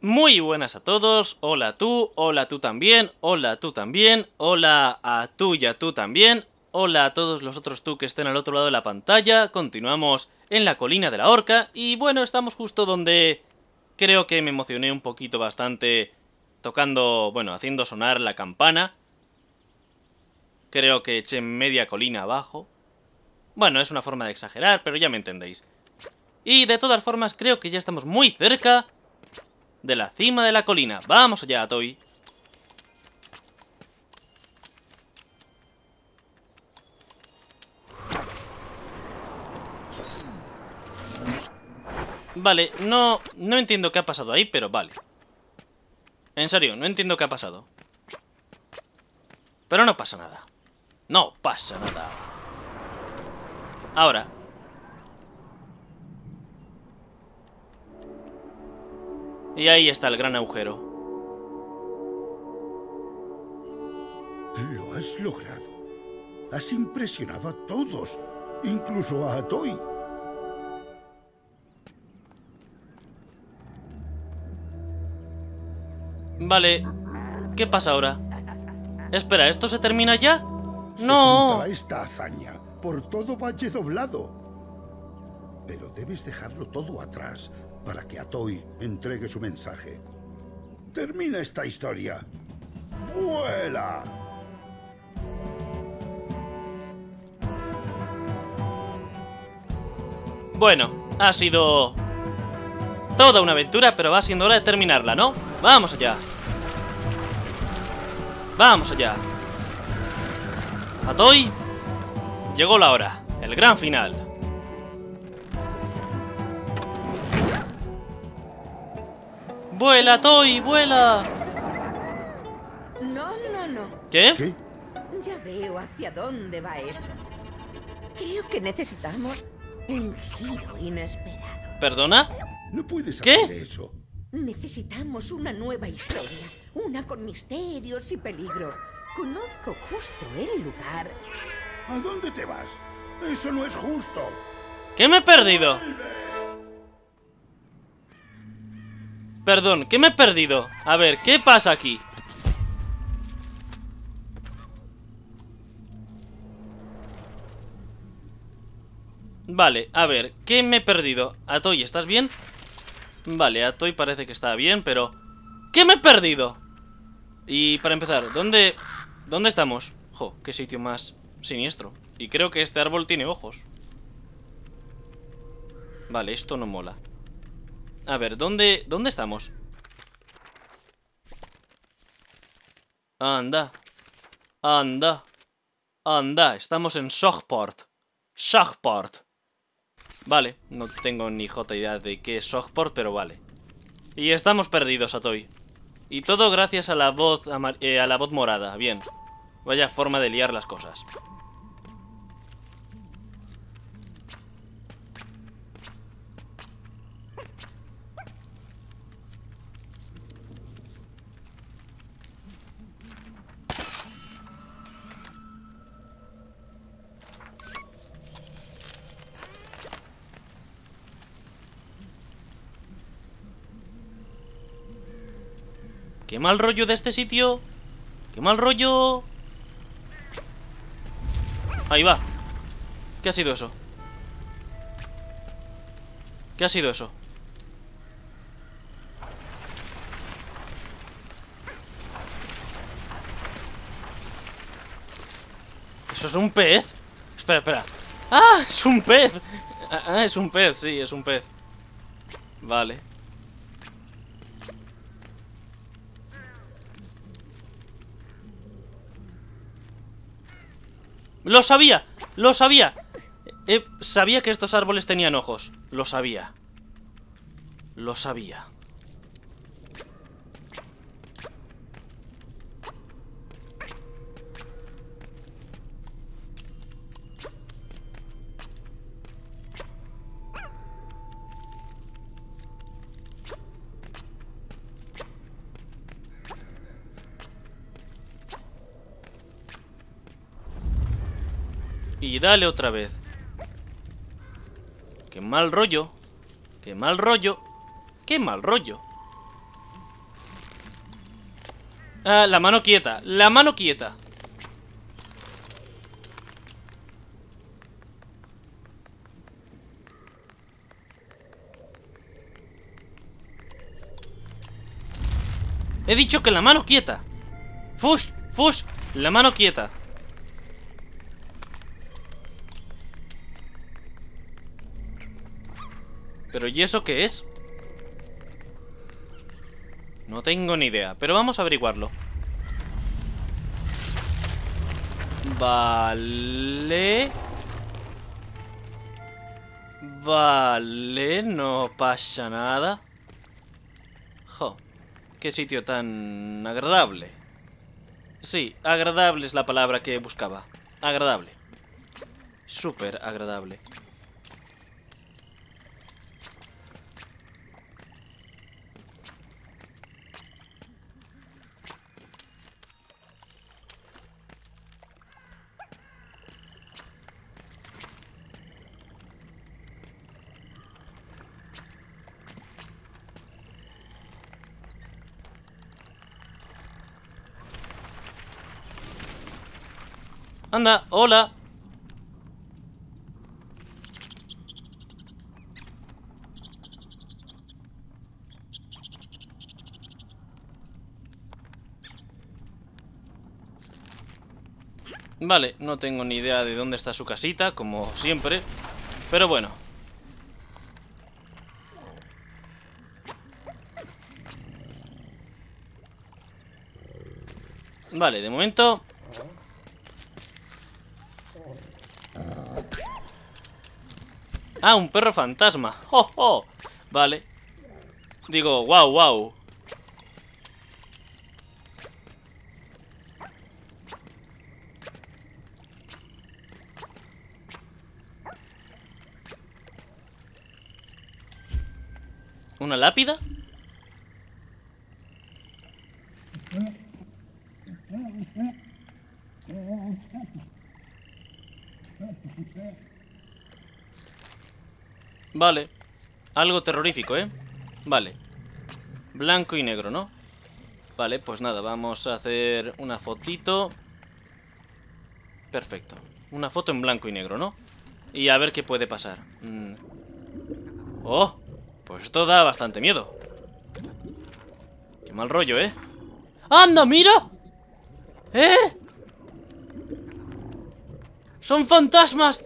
Muy buenas a todos, hola tú, hola tú también, hola tú también, hola a tú y a tú también, hola a todos los otros tú que estén al otro lado de la pantalla, continuamos en la colina de la horca y bueno, estamos justo donde creo que me emocioné un poquito bastante tocando, bueno, haciendo sonar la campana. Creo que eché media colina abajo. Bueno, es una forma de exagerar, pero ya me entendéis. Y de todas formas creo que ya estamos muy cerca de la cima de la colina. Vamos allá, Toy. Vale, no, no entiendo qué ha pasado ahí, pero vale. En serio, no entiendo qué ha pasado. Pero no pasa nada. No pasa nada. Ahora, Y ahí está el gran agujero. Lo has logrado. Has impresionado a todos, incluso a Toy. Vale, ¿qué pasa ahora? Espera, ¿esto se termina ya? Se no. esta hazaña por todo Valle Doblado. Pero debes dejarlo todo atrás para que Atoy entregue su mensaje. Termina esta historia. ¡Vuela! Bueno, ha sido toda una aventura, pero va siendo hora de terminarla, ¿no? Vamos allá. Vamos allá. Atoy, llegó la hora, el gran final. ¡Vuela, Toy! ¡Vuela! No, no, no. ¿Qué? ¿Qué? Ya veo hacia dónde va esto. Creo que necesitamos un giro inesperado. ¿Perdona? No puedes ¿Qué? hacer eso. Necesitamos una nueva historia. Una con misterios y peligro. Conozco justo el lugar. ¿A dónde te vas? Eso no es justo. ¿Qué me he perdido? Perdón, ¿qué me he perdido? A ver, ¿qué pasa aquí? Vale, a ver, ¿qué me he perdido? Atoy, ¿estás bien? Vale, Atoy parece que está bien, pero... ¿Qué me he perdido? Y para empezar, ¿dónde... ¿Dónde estamos? Jo, qué sitio más siniestro Y creo que este árbol tiene ojos Vale, esto no mola A ver, ¿dónde, dónde estamos? Anda Anda Anda, estamos en Shockport Shockport. Vale, no tengo ni jota idea de qué es Shockport, pero vale. Y estamos perdidos, Atoy. Y todo gracias a la voz, eh, a la voz morada, bien. Vaya forma de liar las cosas ¡Qué mal rollo de este sitio! ¡Qué mal rollo! Ahí va. ¿Qué ha sido eso? ¿Qué ha sido eso? ¿Eso es un pez? Espera, espera. ¡Ah! ¡Es un pez! Ah, es un pez, sí, es un pez. Vale. ¡Lo sabía! ¡Lo sabía! Eh, sabía que estos árboles tenían ojos. Lo sabía. Lo sabía. Y dale otra vez. Qué mal rollo. Qué mal rollo. Qué mal rollo. Ah, la mano quieta, la mano quieta. He dicho que la mano quieta. Fush, fush, la mano quieta. ¿Pero y eso qué es? No tengo ni idea, pero vamos a averiguarlo. Vale. Vale, no pasa nada. Jo, qué sitio tan agradable. Sí, agradable es la palabra que buscaba. Agradable. Súper agradable. Anda, hola. Vale, no tengo ni idea de dónde está su casita, como siempre. Pero bueno. Vale, de momento... Ah, un perro fantasma. ¡Oh, oh! Vale. Digo, wow, wow. ¿Una lápida? Vale. Algo terrorífico, ¿eh? Vale. Blanco y negro, ¿no? Vale, pues nada, vamos a hacer una fotito. Perfecto. Una foto en blanco y negro, ¿no? Y a ver qué puede pasar. Mm. ¡Oh! Pues esto da bastante miedo. Qué mal rollo, ¿eh? ¡Anda, mira! ¿Eh? ¡Son fantasmas!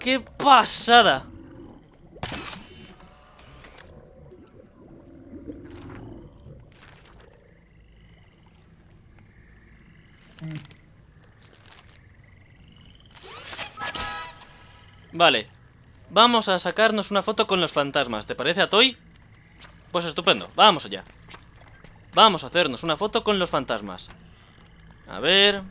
¡Qué pasada! Vale. Vamos a sacarnos una foto con los fantasmas. ¿Te parece, Atoy? Pues estupendo. Vamos allá. Vamos a hacernos una foto con los fantasmas. A ver...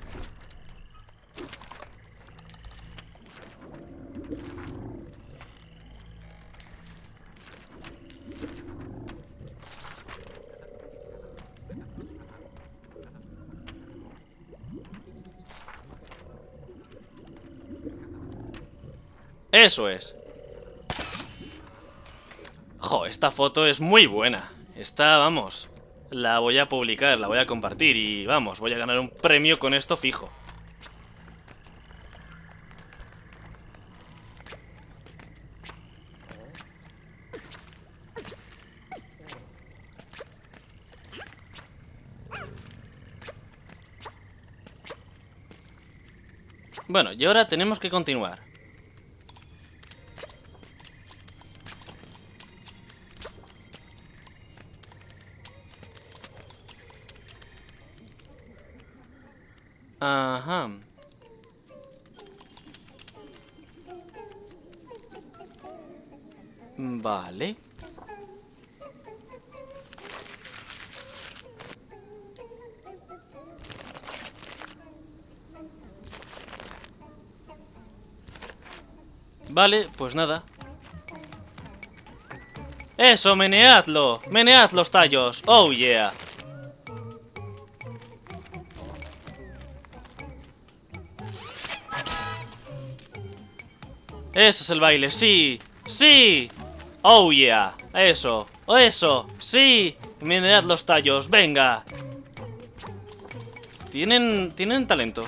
Eso es. Jo, esta foto es muy buena. Esta, vamos, la voy a publicar, la voy a compartir y, vamos, voy a ganar un premio con esto fijo. Bueno, y ahora tenemos que continuar. Ajá. Vale. Vale, pues nada. ¡Eso, meneadlo! ¡Menead los tallos! ¡Oh, yeah! Ese es el baile, sí. ¡Sí! ¡Oh, yeah! ¡Eso! ¡Eso! ¡Sí! Menead los tallos, venga. Tienen... tienen talento.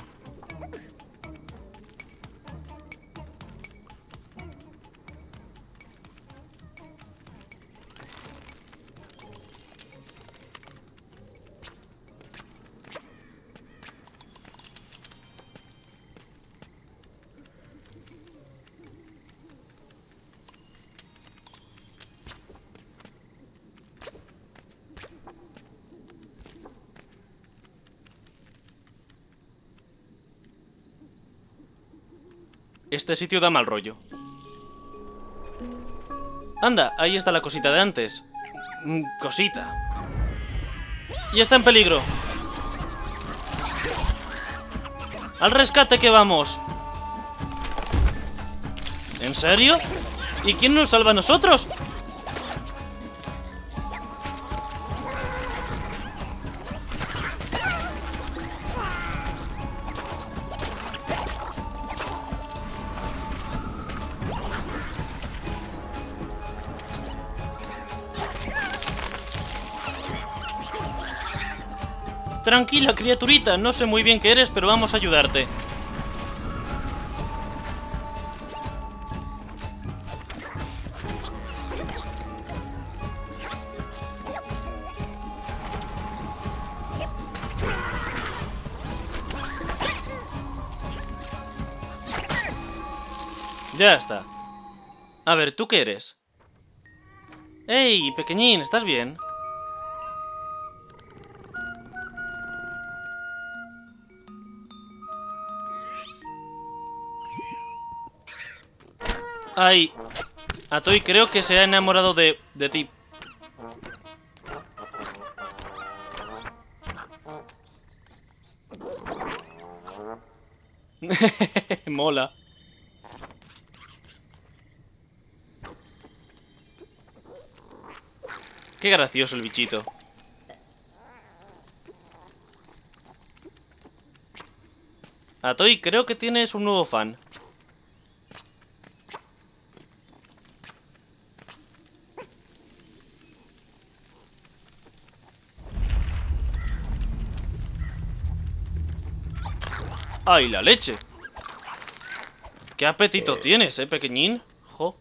Este sitio da mal rollo. Anda, ahí está la cosita de antes. Mm, Cosita. Y está en peligro. ¡Al rescate que vamos! ¿En serio? ¿Y quién nos salva a nosotros? Tranquila, criaturita, no sé muy bien qué eres, pero vamos a ayudarte. Ya está. A ver, ¿tú qué eres? ¡Ey, pequeñín! ¿Estás bien? Ay, Atoy creo que se ha enamorado de, de ti. Mola. Qué gracioso el bichito. Atoy, creo que tienes un nuevo fan. ¡Ay, la leche! ¿Qué apetito tienes, eh, pequeñín? Jo.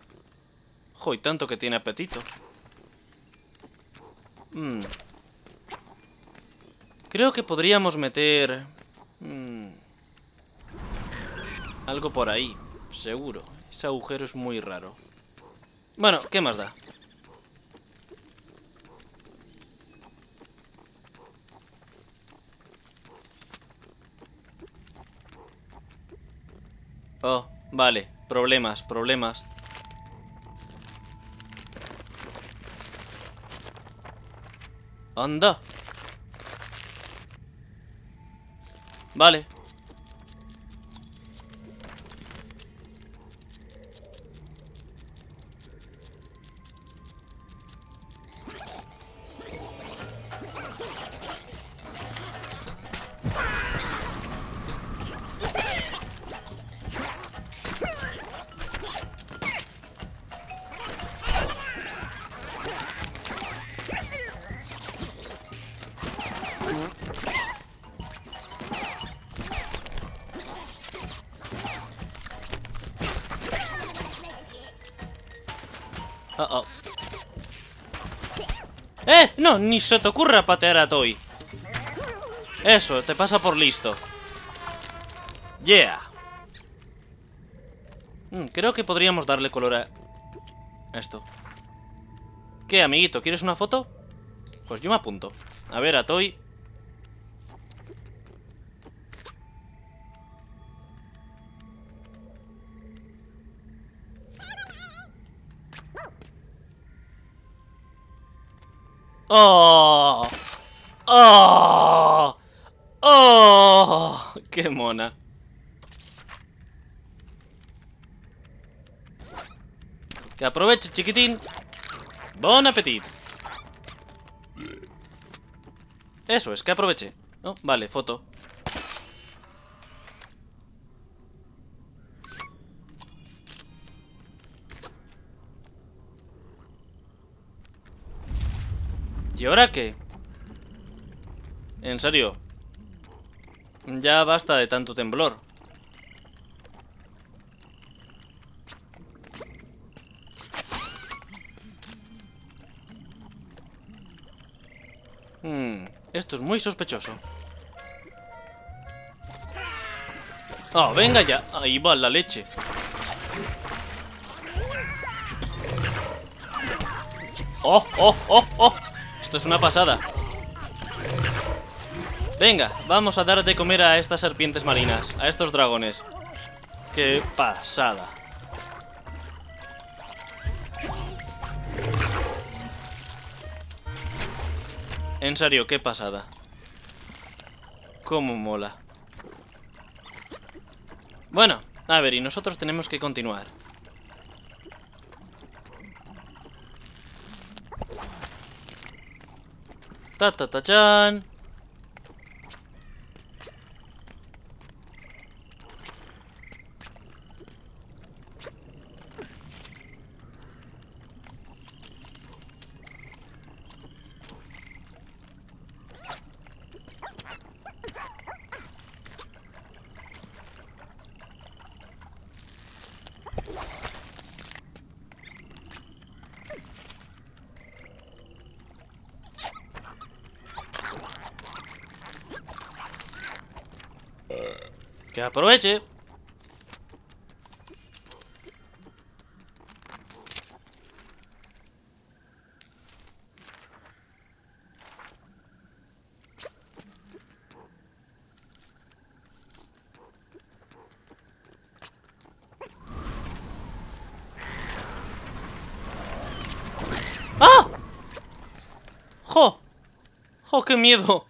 Jo, y tanto que tiene apetito. Mm. Creo que podríamos meter... mm, algo por ahí, seguro. Ese agujero es muy raro. Bueno, ¿qué más da? Oh, vale. Problemas, problemas. Anda. Vale. ¡Eh! No, ni se te ocurra patear a Toy. Eso, te pasa por listo. Yeah. Mm, creo que podríamos darle color a esto. ¿Qué, amiguito? ¿Quieres una foto? Pues yo me apunto. A ver, a Toy. ¡Oh! ¡Oh! ¡Oh! ¡Qué mona! Que aproveche, chiquitín. Bon appetit. Eso es, que aproveche. Oh, vale, foto. ¿Y ahora qué? En serio. Ya basta de tanto temblor. Hmm, esto es muy sospechoso. Oh, venga ya. Ahí va la leche. ¡Oh, oh, oh, oh! Esto es una pasada. Venga, vamos a dar de comer a estas serpientes marinas, a estos dragones. ¡Qué pasada! En serio, qué pasada. Cómo mola. Bueno, a ver, y nosotros tenemos que continuar. Ta ta ta chan. Que aproveche. ¡Ah! ¡Jo! ¡Jo, qué miedo!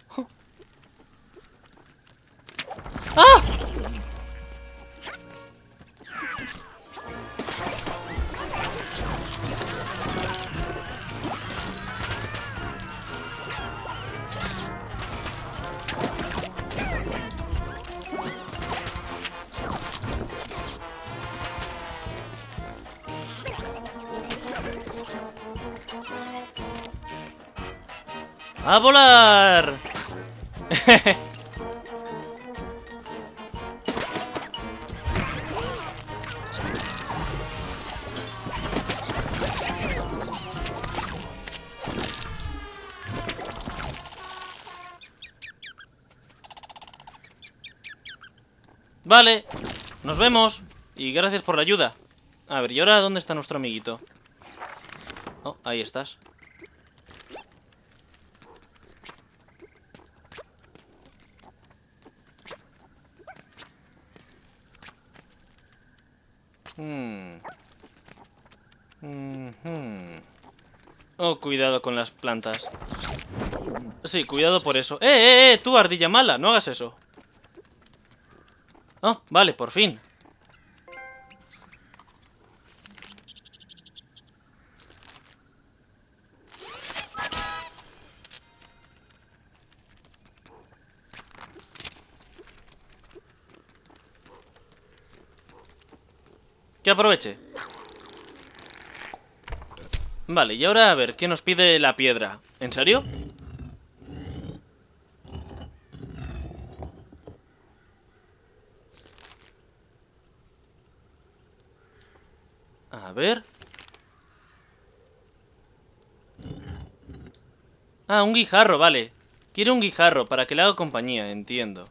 ¡A volar! Vale, nos vemos. Y gracias por la ayuda. A ver, ¿y ahora dónde está nuestro amiguito? Oh, ahí estás. Hmm. Mhm. Oh, cuidado con las plantas. Sí, cuidado por eso. ¡Eh, eh, eh! Tú, ardilla mala, no hagas eso. Oh, vale, por fin. Que aproveche. Vale, y ahora a ver, ¿qué nos pide la piedra? ¿En serio? A ver... Ah, un guijarro, vale. Quiere un guijarro para que le haga compañía, entiendo.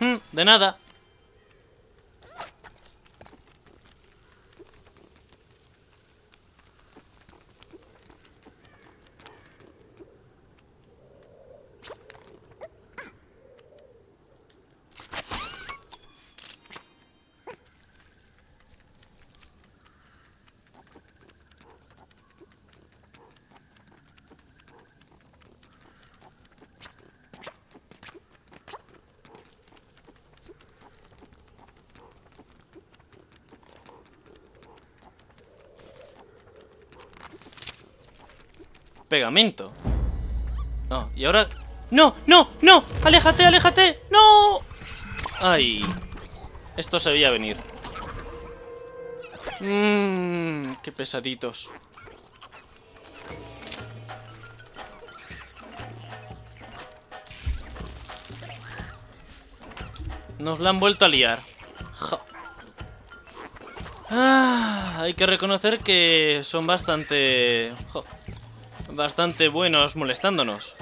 Mm, de nada. Pegamento. No, y ahora... ¡No! ¡No! ¡No! ¡Aléjate! ¡Aléjate! ¡No! ¡Ay! Esto se veía venir. Mmm, qué pesaditos. Nos la han vuelto a liar. Ah, hay que reconocer que son bastante... bastante buenos molestándonos.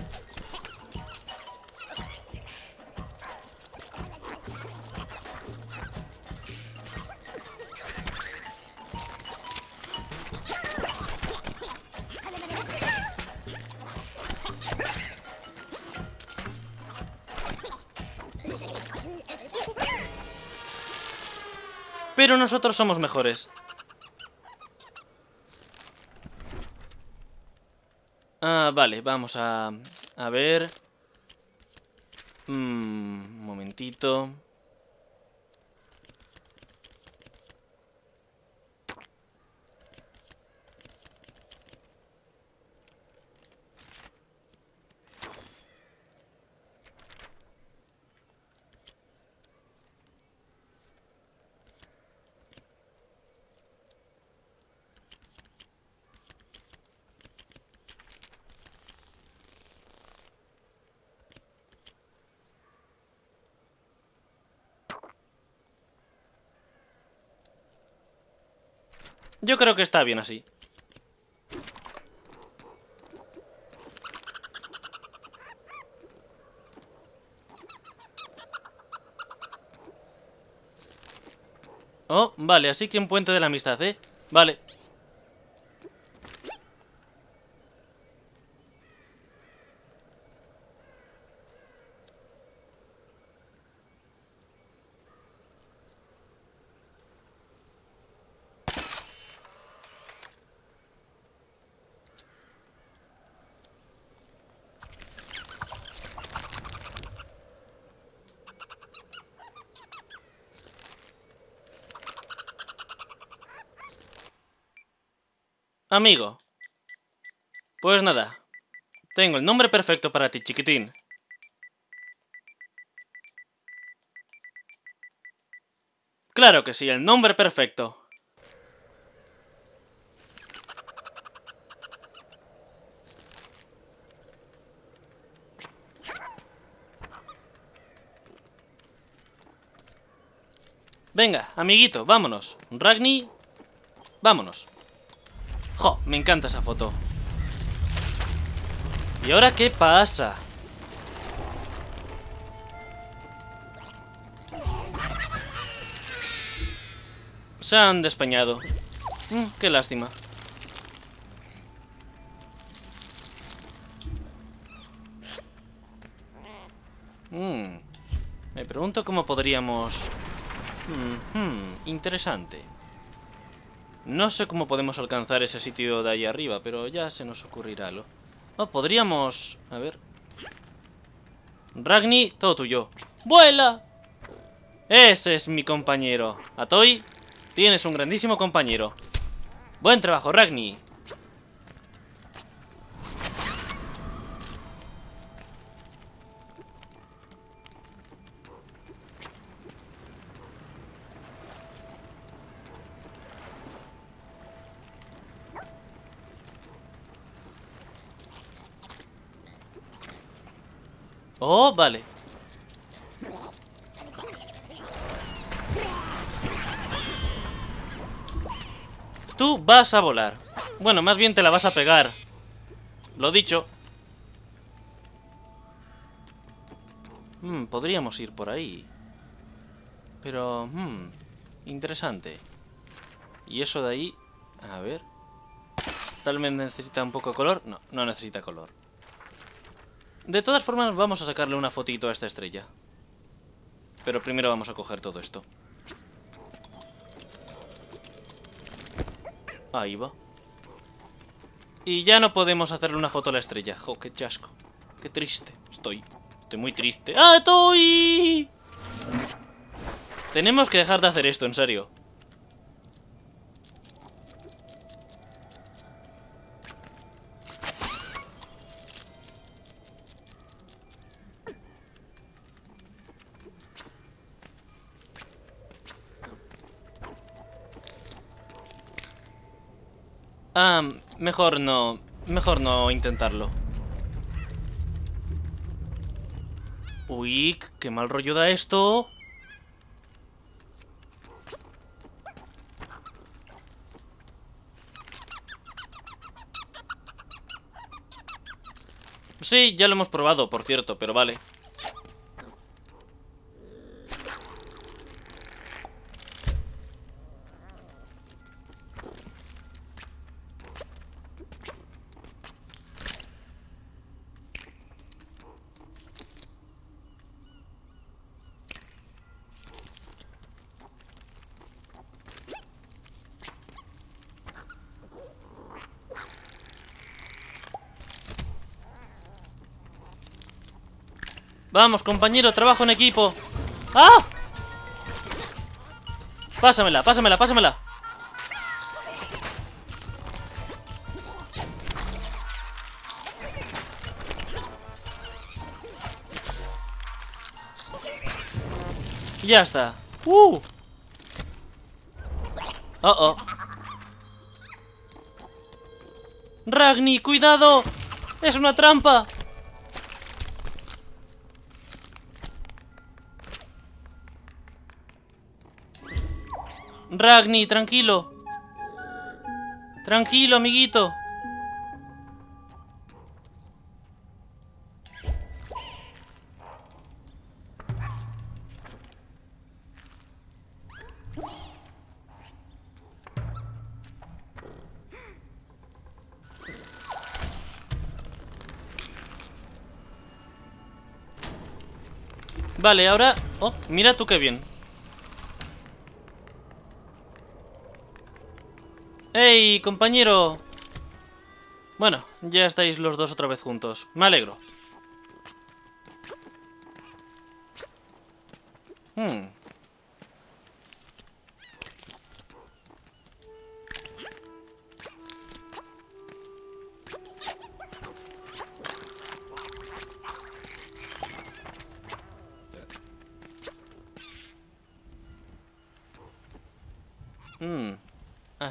Pero nosotros somos mejores. Ah, vale, vamos a... A ver... Mm, un momentito... creo que está bien así. Oh, vale, así que un puente de la amistad, ¿eh? Vale. Amigo. Pues nada. Tengo el nombre perfecto para ti, chiquitín. Claro que sí, el nombre perfecto. Venga, amiguito, vámonos. Ragni, vámonos. Me encanta esa foto. ¿Y ahora qué pasa? Se han despeñado. Mm, qué lástima. Mm, me pregunto cómo podríamos... Mm, hmm, interesante. No sé cómo podemos alcanzar ese sitio de ahí arriba, pero ya se nos ocurrirá algo. Oh, podríamos... A ver... Ragni, todo tuyo. ¡Vuela! Ese es mi compañero. Atoy, tienes un grandísimo compañero. Buen trabajo, Ragni. Oh, vale. Tú vas a volar. Bueno, más bien te la vas a pegar. Lo dicho. Hmm, podríamos ir por ahí. Pero, hmm, interesante. Y eso de ahí, a ver. Tal vez necesita un poco de color. No, no necesita color. De todas formas, vamos a sacarle una fotito a esta estrella. Pero primero vamos a coger todo esto. Ahí va. Y ya no podemos hacerle una foto a la estrella. Jo, qué chasco. Qué triste. Estoy. Estoy muy triste. ¡Ah, estoy! Tenemos que dejar de hacer esto, en serio. Ah, mejor no... Mejor no intentarlo. Uy, qué mal rollo da esto. Sí, ya lo hemos probado, por cierto, pero vale. Vamos, compañero, trabajo en equipo. ¡Ah! Pásamela, pásamela, pásamela. Ya está. ¡Uh! Oh, oh. Ragni, cuidado. Es una trampa. Ragni, tranquilo. Tranquilo, amiguito. Vale, ahora... Oh, mira tú qué bien. ¡Ey, compañero! Bueno, ya estáis los dos otra vez juntos. Me alegro.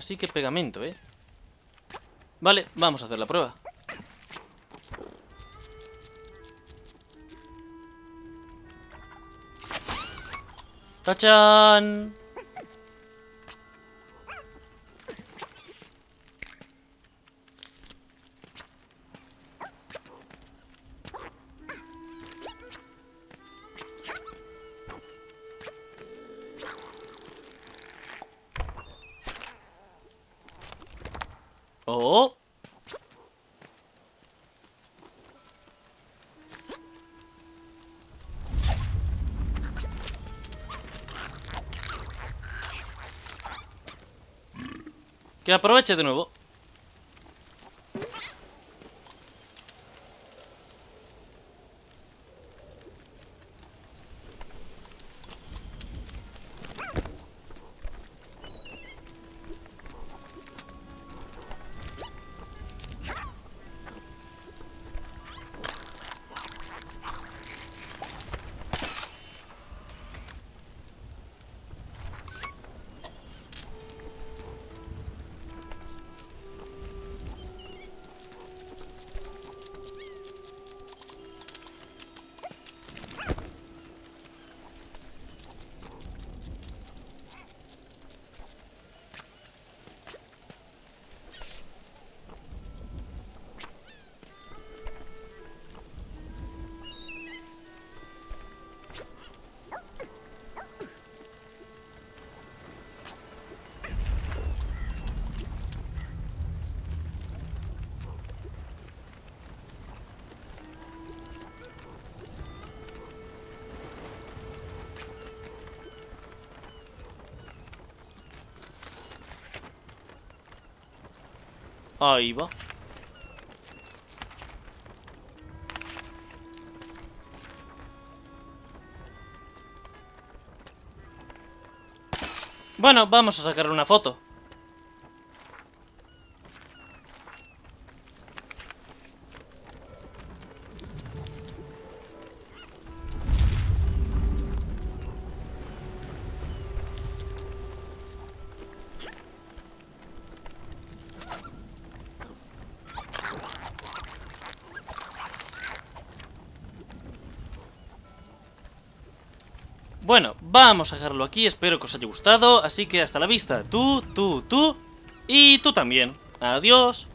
Así que pegamento, ¿eh? Vale, vamos a hacer la prueba. ¡Tachan! Que aproveche de nuevo. Ahí va. Bueno, vamos a sacar una foto. Vamos a dejarlo aquí, espero que os haya gustado, así que hasta la vista, tú, tú, tú y tú también. Adiós.